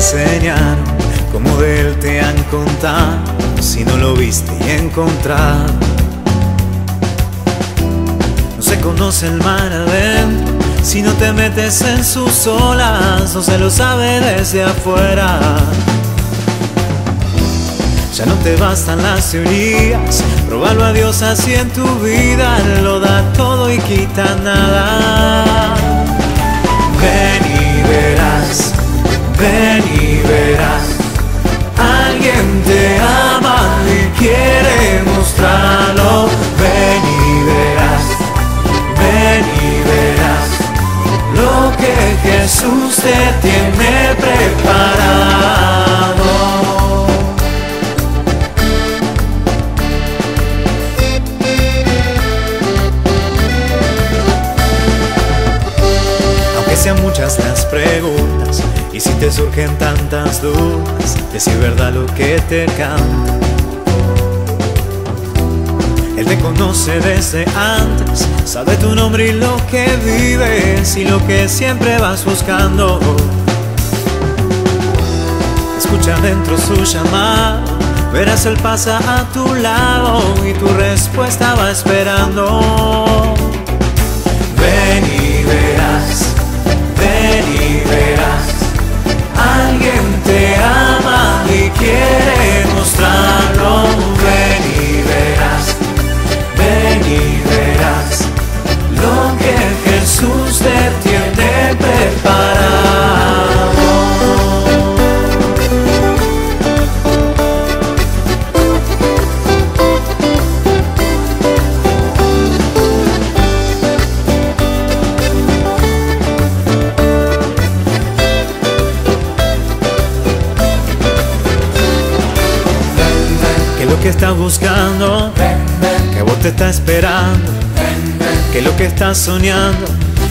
enseñaron, como de él te han contado, si no lo viste y encontrado. No se conoce el mar adentro, si no te metes en sus olas, no se lo sabe desde afuera. Ya no te bastan las teorías, probarlo a Dios así en tu vida, lo da todo y quita nada. Te tiene preparado. Aunque sean muchas las preguntas y si te surgen tantas dudas, de si es verdad lo que te canta. Conoce desde antes, sabe tu nombre y lo que vives y lo que siempre vas buscando. Escucha dentro su llamado, verás él pasa a tu lado y tu respuesta va esperando. Lo que estás buscando, que vos te estás esperando, que lo que estás soñando,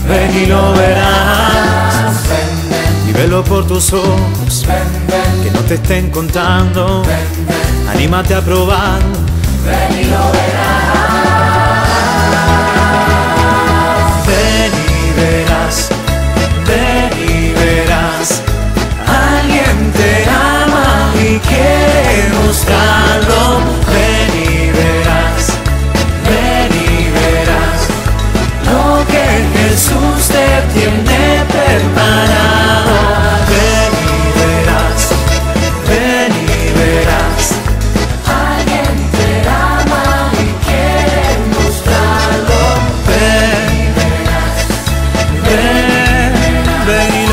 ven y lo verás. Y velo por tus ojos, que no te estén contando, anímate a probarlo. Ven y verás, ven y verás, alguien te ama y quiere mostrarlo. tiene preparado. Ven y verás, ven y verás. Alguien te ama y quiere mostrarlo. Ven y verás, ven, ven.